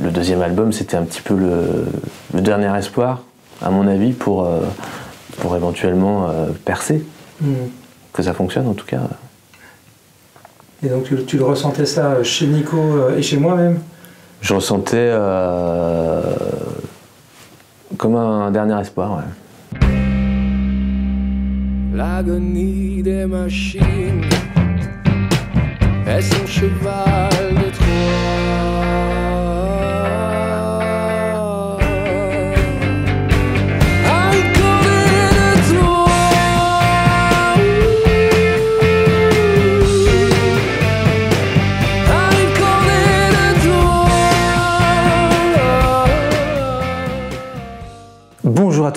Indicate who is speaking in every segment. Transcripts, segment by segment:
Speaker 1: Le deuxième album, c'était un petit peu le, dernier espoir, à mon avis, pour, euh, pour éventuellement euh, percer. Hmm. Que ça fonctionne en tout cas.
Speaker 2: Et donc tu, le ressentais ça chez Nico euh, et chez moi même
Speaker 1: Je ressentais comme un dernier espoir, ouais. L'agonie des machines est son cheval de
Speaker 2: Bonjour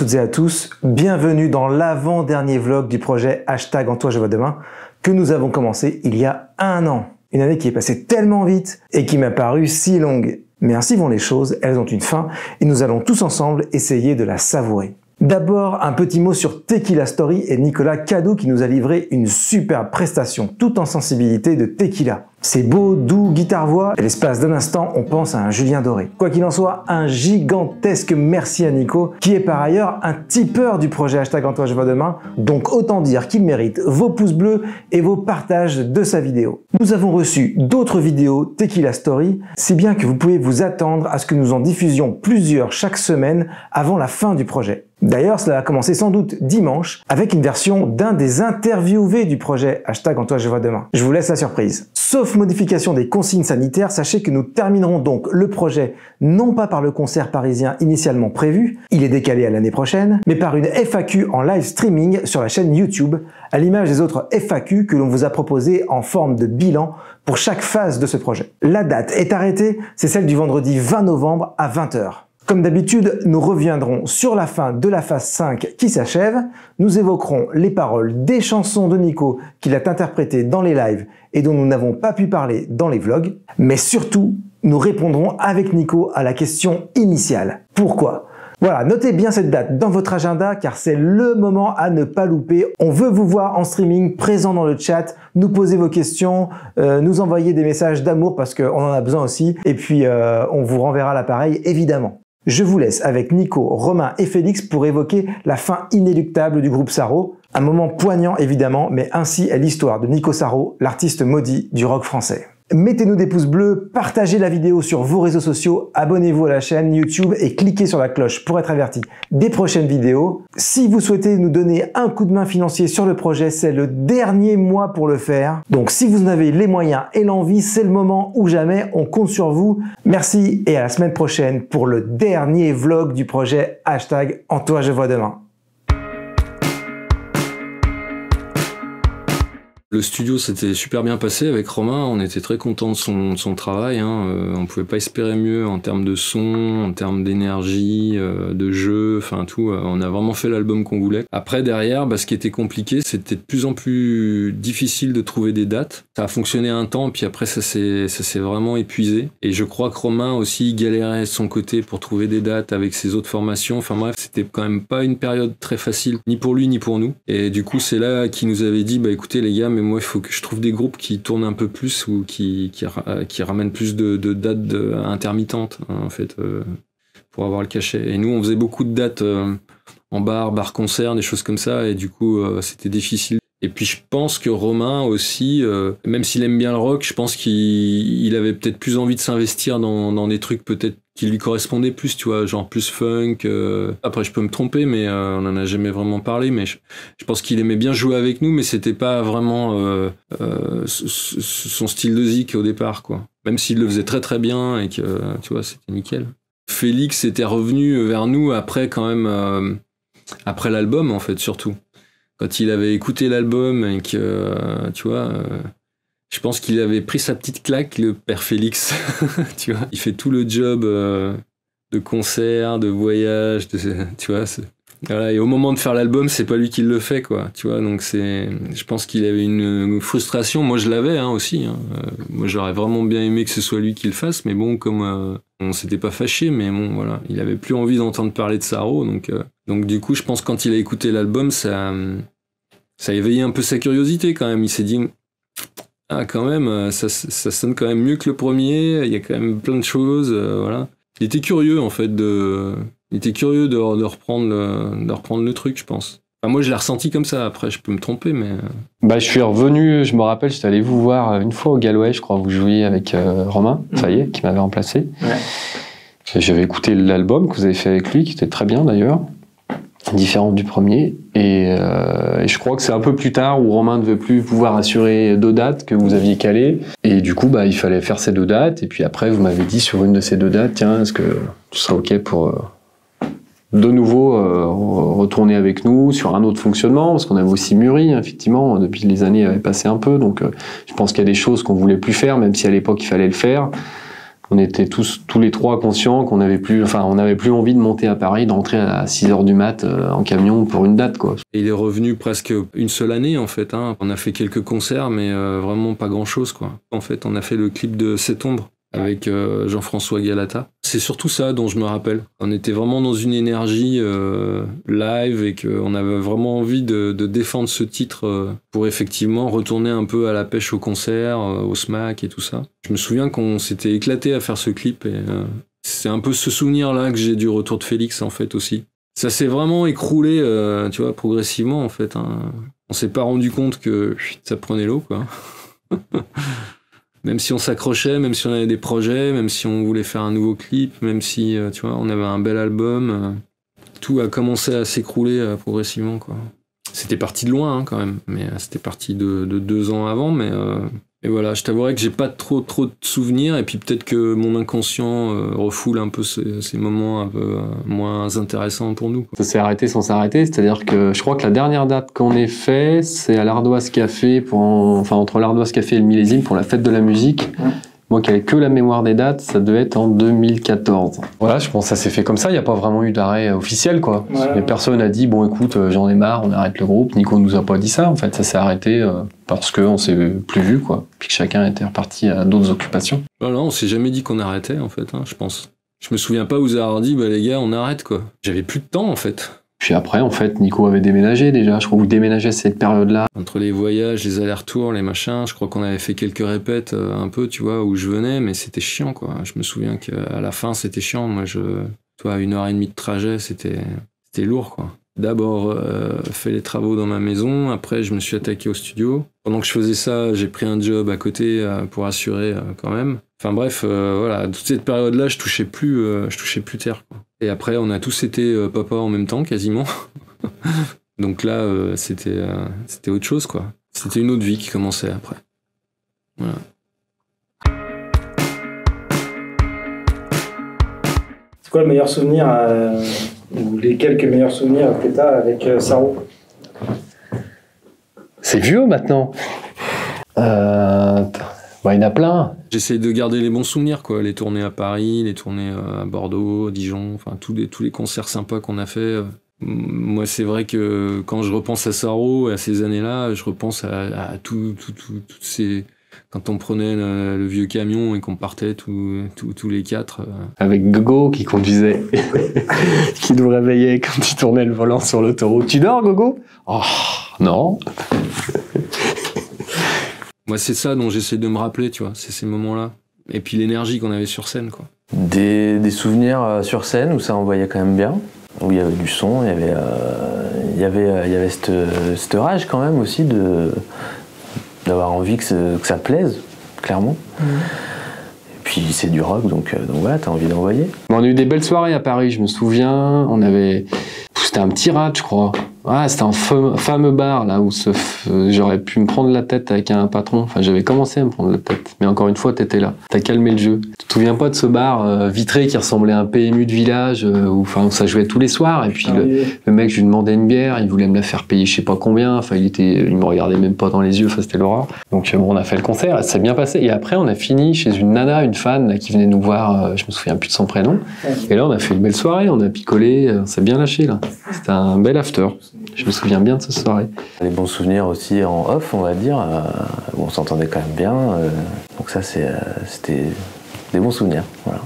Speaker 2: toutes et à tous, bienvenue dans l'avant-dernier vlog du projet Hashtag En toi je vois demain que nous avons commencé il y a un an. Une année qui est passée tellement vite et qui m'a paru si longue. Mais ainsi vont les choses, elles ont une fin et nous allons tous ensemble essayer de la savourer. D'abord, un petit mot sur Tequila Story et Nicolas Cadou qui nous a livré une superbe prestation tout en sensibilité de Tequila. C'est beau, doux, guitare-voix, et l'espace d'un instant, on pense à un Julien Doré. Quoi qu'il en soit, un gigantesque merci à Nico, qui est par ailleurs un tipeur du projet Hashtag Antoine Je vois demain, donc autant dire qu'il mérite vos pouces bleus et vos partages de sa vidéo. Nous avons reçu d'autres vidéos Tequila Story, si bien que vous pouvez vous attendre à ce que nous en diffusions plusieurs chaque semaine avant la fin du projet. D'ailleurs, cela va commencer sans doute dimanche avec une version d'un des interviewés du projet Hashtag Antoine Je vois demain. Je vous laisse la surprise. Modification des consignes sanitaires, sachez que nous terminerons donc le projet non pas par le concert parisien initialement prévu, il est décalé à l'année prochaine, mais par une FAQ en live streaming sur la chaîne YouTube, à l'image des autres FAQ que l'on vous a proposées en forme de bilan pour chaque phase de ce projet. La date est arrêtée, c'est celle du vendredi 20 novembre à 20h. Comme d'habitude, nous reviendrons sur la fin de la phase 5 qui s'achève, nous évoquerons les paroles des chansons de Nico qu'il a interprétées dans les lives et dont nous n'avons pas pu parler dans les vlogs, mais surtout, nous répondrons avec Nico à la question initiale. Pourquoi? Voilà, notez bien cette date dans votre agenda car c'est le moment à ne pas louper. On veut vous voir en streaming, présent dans le chat, nous poser vos questions, euh, nous envoyer des messages d'amour parce qu'on en a besoin aussi. Et puis, euh, on vous renverra l'appareil, évidemment. Je vous laisse avec Nico, Romain et Félix pour évoquer la fin inéluctable du groupe Saro. Un moment poignant évidemment, mais ainsi est l'histoire de Nico Saro, l'artiste maudit du rock français. Mettez-nous des pouces bleus, partagez la vidéo sur vos réseaux sociaux, abonnez-vous à la chaîne YouTube et cliquez sur la cloche pour être averti des prochaines vidéos. Si vous souhaitez nous donner un coup de main financier sur le projet, c'est le dernier mois pour le faire. Donc si vous en avez les moyens et l'envie, c'est le moment ou jamais, on compte sur vous. Merci et à la semaine prochaine pour le dernier vlog du projet hashtag En toi je vois demain.
Speaker 3: Le studio s'était super bien passé avec Romain, on était très content de son, travail, hein. euh, on pouvait pas espérer mieux en termes de son, en termes d'énergie, euh, de jeu, enfin tout, euh, on a vraiment fait l'album qu'on voulait. Après derrière, bah, ce qui était compliqué, c'était de plus en plus difficile de trouver des dates. Ça a fonctionné un temps, puis après ça s'est vraiment épuisé. Et je crois que Romain aussi galérait de son côté pour trouver des dates avec ses autres formations. Enfin bref, c'était quand même pas une période très facile, ni pour lui ni pour nous. Et du coup, c'est là qu'il nous avait dit, bah écoutez les gars, mais moi, il faut que je trouve des groupes qui tournent un peu plus ou qui, qui, ramènent plus de, dates intermittentes, hein, en fait, euh, pour avoir le cachet. Et nous, on faisait beaucoup de dates euh, en bar, bar-concert, des choses comme ça, et du coup, euh, c'était difficile. Et puis je pense que Romain aussi, même s'il aime bien le rock, je pense qu'il avait peut-être plus envie de s'investir dans, des trucs peut-être qui lui correspondait plus, tu vois, genre plus funk. Euh. Après, je peux me tromper, mais euh, on en a jamais vraiment parlé. Mais je, pense qu'il aimait bien jouer avec nous, mais c'était pas vraiment euh, son style de zik au départ, quoi. Même s'il le faisait très très bien et que, tu vois, c'était nickel. Félix était revenu vers nous après quand même, après l'album en fait, surtout. Quand il avait écouté l'album et que, tu vois je pense qu'il avait pris sa petite claque, le père Félix. tu vois, il fait tout le job euh, de concert, de voyage, de, tu vois. Et au moment de faire l'album, c'est pas lui qui le fait, quoi. Tu vois, donc c'est, je pense qu'il avait une, frustration. Moi, je l'avais hein, aussi. Hein. Euh, moi, j'aurais vraiment bien aimé que ce soit lui qui le fasse, mais bon, comme euh, on s'était pas fâché, mais bon, voilà, il avait plus envie d'entendre parler de Saro, donc, donc du coup, je pense que quand il a écouté l'album, ça, ça a éveillé un peu sa curiosité quand même. Il s'est dit, Ah, quand même, ça, ça, sonne quand même mieux que le premier. Il y a quand même plein de choses, voilà. Il était curieux en fait de, il était curieux de, de reprendre, le, de reprendre le truc, je pense. moi, je l'ai ressenti comme ça. Après, je peux me tromper, mais.
Speaker 4: Bah, je suis revenu. Je me rappelle, j'étais allé vous voir une fois au Galway, je crois. Vous jouiez avec Romain, ça y est, qui m'avait remplacé. Ouais. J'avais écouté l'album que vous avez fait avec lui, qui était très bien d'ailleurs, différent du premier. Euh, et, je crois que c'est un peu plus tard où Romain ne veut plus pouvoir assurer deux dates que vous aviez calées. Et du coup, bah, il fallait faire ces deux dates. Et puis après, vous m'avez dit sur une de ces deux dates, tiens, est-ce que tu seras OK pour euh, de nouveau euh, retourner avec nous sur un autre fonctionnement Parce qu'on avait aussi mûri, effectivement, depuis les années avaient passé un peu. Donc je pense qu'il y a des choses qu'on voulait plus faire, même si à l'époque il fallait le faire on était tous, tous les trois conscients qu'on n'avait plus, enfin, on n'avait plus envie de monter à Paris, d'entrer à 6 heures du mat euh, en camion pour une date, quoi.
Speaker 3: il est revenu presque une seule année, en fait. Hein. On a fait quelques concerts, mais euh, vraiment pas grand chose, quoi. En fait, on a fait le clip de Cette ombre avec euh, Jean-François Galata. C'est surtout ça dont je me rappelle. On était vraiment dans une énergie euh, live et qu'on avait vraiment envie de, défendre ce titre euh, pour effectivement retourner un peu à la pêche au concert, au SMAC et tout ça. Je me souviens qu'on s'était éclaté à faire ce clip et c'est un peu ce souvenir-là que j'ai du retour de Félix en fait aussi. Ça s'est vraiment écroulé, tu vois, progressivement en fait. Hein. On s'est pas rendu compte que ça prenait l'eau, quoi. même si on s'accrochait, même si on avait des projets, même si on voulait faire un nouveau clip, même si euh, tu vois, on avait un bel album, euh, tout a commencé à s'écrouler euh, progressivement quoi. C'était parti de loin hein, quand même, mais c'était parti de, deux ans avant, mais et voilà, je t'avouerais que j'ai pas trop trop de souvenirs et puis peut-être que mon inconscient euh, refoule un peu ces, moments un peu euh, moins intéressants pour nous.
Speaker 4: Ça s'est arrêté sans s'arrêter, c'est-à-dire que je crois que la dernière date qu'on ait fait, c'est à l'Ardoise Café pour enfin entre l'Ardoise Café et le Millésime pour la fête de la musique. Moi qui avais que la mémoire des dates, ça devait être en 2014. Voilà, je pense que ça s'est fait comme ça, il n'y a pas vraiment eu d'arrêt officiel quoi. Mais personne n'a dit bon écoute, euh, j'en ai marre, on arrête le groupe. Nico nous a pas dit ça en fait, ça s'est arrêté euh, parce qu'on s'est plus vu quoi. Puis que chacun était reparti à d'autres occupations.
Speaker 3: Voilà, on s'est jamais dit qu'on arrêtait en fait, hein, je pense. Je me souviens pas vous avoir dit bah les gars on arrête quoi. J'avais plus de temps en fait.
Speaker 4: Puis après, en fait, Nico avait déménagé déjà. Je crois que vous déménagez cette période-là.
Speaker 3: Entre les voyages, les allers-retours, les machins, je crois qu'on avait fait quelques répètes euh, un peu, tu vois, où je venais, mais c'était chiant, quoi. Je me souviens qu'à la fin, c'était chiant. Moi, je, toi, une heure et demie de trajet, c'était, c'était lourd, quoi. D'abord, euh, fait les travaux dans ma maison. Après, je me suis attaqué au studio. Pendant que je faisais ça, j'ai pris un job à côté euh, pour assurer quand même. Enfin bref, voilà, toute cette période-là, je touchais plus, je touchais plus terre. Quoi. Et après, on a tous été euh, papa en même temps, quasiment. Donc là, euh, c'était euh, c'était autre chose, quoi. C'était une autre vie qui commençait après. Voilà.
Speaker 2: C'est quoi le meilleur souvenir, ou les quelques meilleurs souvenirs que tu as avec Saro
Speaker 4: C'est vieux maintenant. Bah, il y en a plein.
Speaker 3: J'essaie de garder les bons souvenirs, quoi. Les tournées à Paris, les tournées euh, à Bordeaux, Dijon, enfin tous les, tous les concerts sympas qu'on a fait. Euh. Moi, c'est vrai que quand je repense à Saro et à ces années-là, je repense à, tout, tout, toutes ces. Quand on prenait le, vieux camion et qu'on partait tous les quatre. Euh.
Speaker 4: Avec Gogo qui conduisait, qui nous réveillait quand il tournait le volant sur l'autoroute. Tu dors, Gogo? Oh, non
Speaker 3: moi, c'est ça dont j'essaie de me rappeler, tu vois, c'est ces moments-là. Et puis l'énergie qu'on avait sur scène, quoi.
Speaker 1: Des, des, souvenirs euh, sur scène où ça envoyait quand même bien, où il y avait du son, il y avait, euh, il y avait, euh, il y avait cette, cette, rage quand même aussi de d'avoir envie que, que, ça plaise, clairement. Mmh. Et puis c'est du rock, donc, donc voilà, t'as envie d'envoyer.
Speaker 4: on a eu des belles soirées à Paris, je me souviens. On avait, c'était un petit rat, je crois. Ah, c'était un fameux bar là où j'aurais pu me prendre la tête avec un patron. Enfin, j'avais commencé à me prendre la tête. Mais encore une fois, t'étais là. T'as calmé le jeu. Tu te souviens pas de ce bar euh, vitré qui ressemblait à un PMU de village euh, où, enfin, ça jouait tous les soirs. Et puis le, mec, je lui demandais une bière, il voulait me la faire payer, je sais pas combien. Enfin, il était, il me regardait même pas dans les yeux. Enfin, c'était l'horreur. Donc euh, bon, on a fait le concert, ça s'est bien passé. Et après, on a fini chez une nana, une fan qui venait nous voir. je me souviens plus de son prénom. Et là, on a fait une belle soirée. On a picolé. On s'est bien lâché là. C'était un bel after. Je me souviens bien de cette soirée.
Speaker 1: Les bons souvenirs aussi en off, on va dire. Euh, on s'entendait quand même bien. Euh, donc ça, euh, c'était des bons souvenirs. Voilà.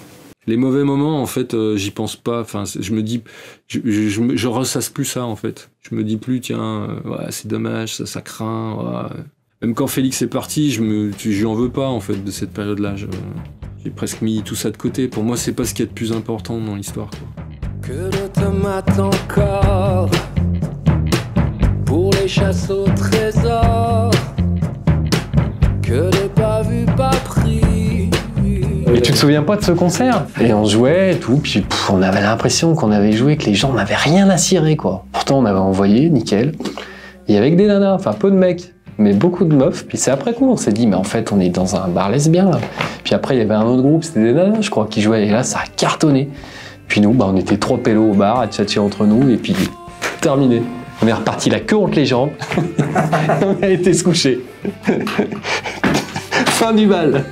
Speaker 3: Les mauvais moments, en fait, j'y pense pas. Enfin, je me dis, je, je, ressasse plus ça, en fait. Je me dis plus, tiens, c'est dommage, ça, ça craint. même quand Félix est parti, je me, je lui en veux pas en fait de cette période-là. J'ai presque mis tout ça de côté. Pour moi, c'est pas ce qu'il y a de plus important dans l'histoire.
Speaker 5: Que d'automates encore les chasses au trésor. Que de pas vu, pas pris.
Speaker 4: Mais tu te souviens pas de ce concert? Et on jouait et tout, puis on avait l'impression qu'on avait joué, que les gens n'avaient rien à cirer, quoi. Pourtant, on avait envoyé, nickel. Et avec des nanas, enfin peu de mecs, mais beaucoup de meufs. Puis c'est après coup, on s'est dit, mais en fait, on est dans un bar lesbien, là. Puis après, il y avait un autre groupe, c'était des nanas, je crois, qui jouaient. Et là, ça a cartonné. Puis nous, bah, on était trois pélos au bar à tchatcher entre nous, et puis terminé. On est reparti la queue entre les jambes. on a été se coucher. fin du bal.